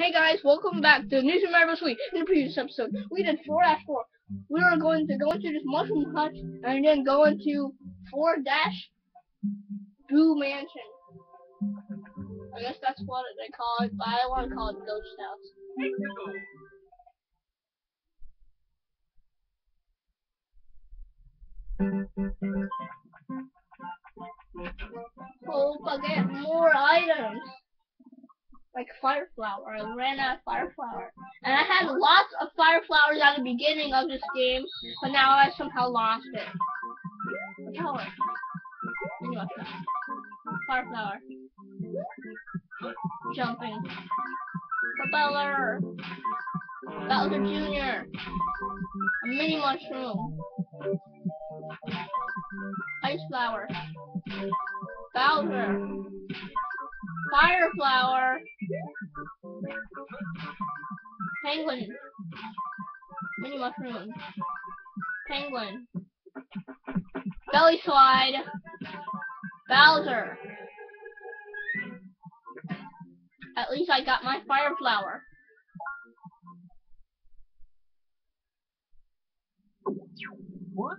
Hey guys, welcome back to New Super Mario Bros. Wii. In the previous episode, we did 4 dash 4. We were going to go into this mushroom hut and then go into 4 dash Boo Mansion. I guess that's what they call it, but I want to call it Ghost House. Hope I get more items like fire flower. I ran out of fire flower. And I had lots of fire flowers at the beginning of this game, but now I somehow lost it. Flower. Anyway, fire flower. Jumping. Propeller. Bowser Jr. A mini mushroom. Ice flower. Bowser. Fire flower. Penguin. Mini mushroom. Penguin. Belly slide. Bowser. At least I got my fire flower. What?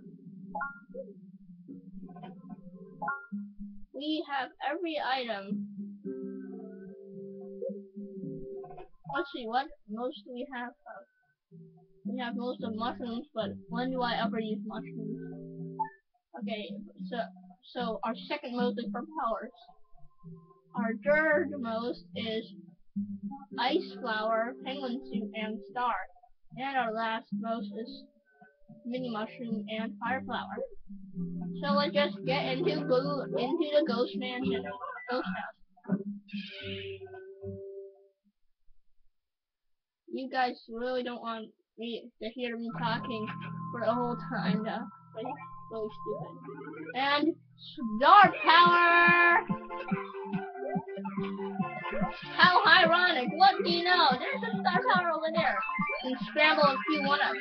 We have every item. See, what most do we have of? We have most of mushrooms, but when do I ever use mushrooms? Okay, so so our second most is for powers. Our third most is ice flower, penguin suit, and star. And our last most is mini mushroom and fire flower. So let's just get into go into the ghost mansion, ghost house. You guys really don't want me to hear me talking for the whole time, though. Really, really stupid. And star power. How ironic! What do you know? There's a star power over there. And scramble a few one-ups.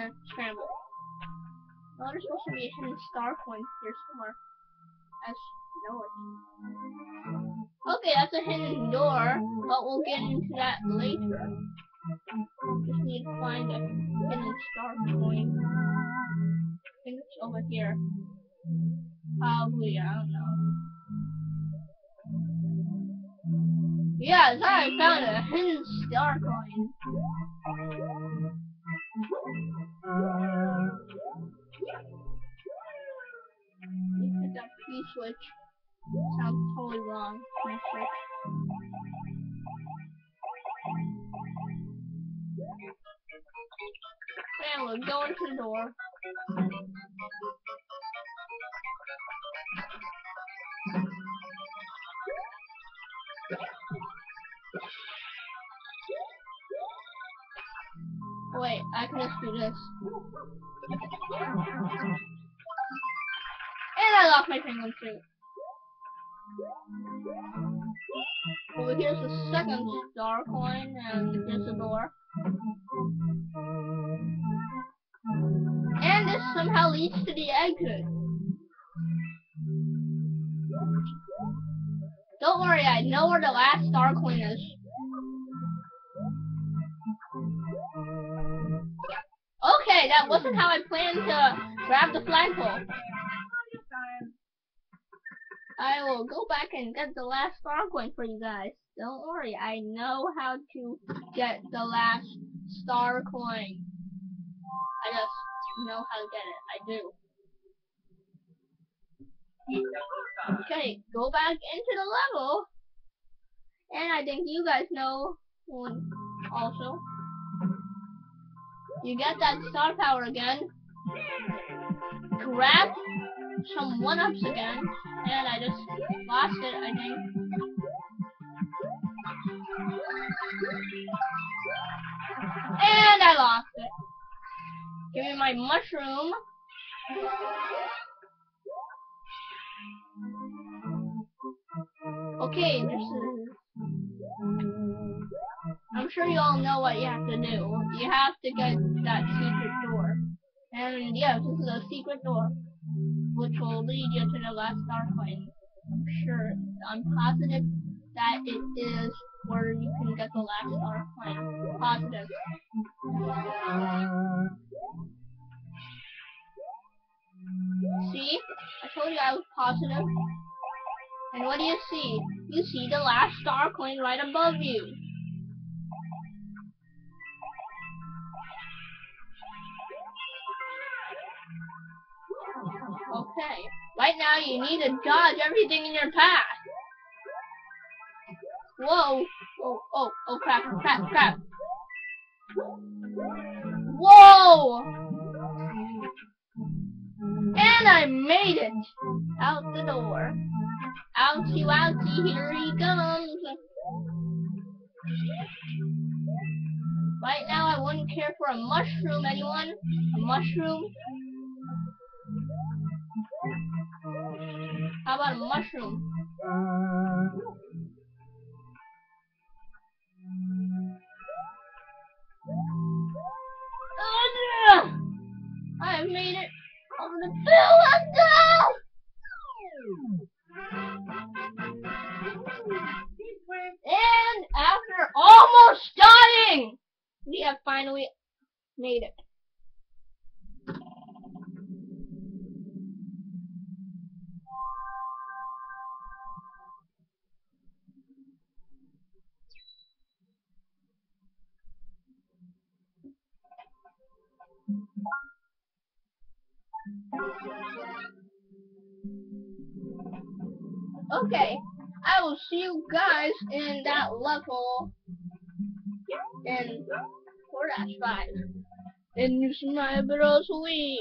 Uh, scramble. Well, there's supposed to be a hidden star coin here somewhere. I it. Okay, that's a hidden door, but we'll get into that later. Just need to find a hidden star coin. I think it's over here. Probably, I don't know. Yeah, I found a hidden star coin. And we'll go into the door. Wait, I can just do this. And I lost my penguin suit. Over here's the second star coin, and here's the door. And this somehow leads to the exit. Don't worry, I know where the last star coin is. Okay, that wasn't how I planned to grab the flagpole. I will go back and get the last star coin for you guys. Don't worry, I know how to get the last star coin. I just know how to get it. I do. Okay, go back into the level. And I think you guys know one also. You get that star power again. Grab some one-ups again. And I just lost it, I think. And I lost it. Give me my mushroom. Okay, this is... I'm sure you all know what you have to do. You have to get that secret door. And yes, this is a secret door, which will lead you to the last star coin. I'm sure, I'm positive that it is where you can get the last star coin. Positive. See? I told you I was positive. And what do you see? You see the last star coin right above you. Okay. Right now you need to dodge everything in your path. Whoa. Oh, oh, oh crap, crap, crap. Whoa! I made it! Out the door. Ouchie ouchie, here he comes! Right now I wouldn't care for a mushroom, anyone? A mushroom? How about a mushroom? The go! And after almost dying, we have finally made it. Okay, I will see you guys in that level in 4 5 in Sniper's Wii.